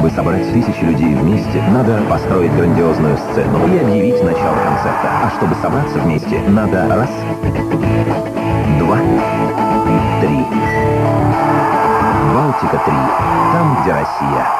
Чтобы собрать тысячи людей вместе, надо построить грандиозную сцену и объявить начало концерта. А чтобы собраться вместе, надо раз, два, три. Балтика-3. Там, где Россия.